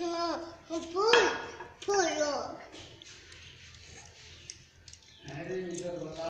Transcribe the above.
嗯，我不不用。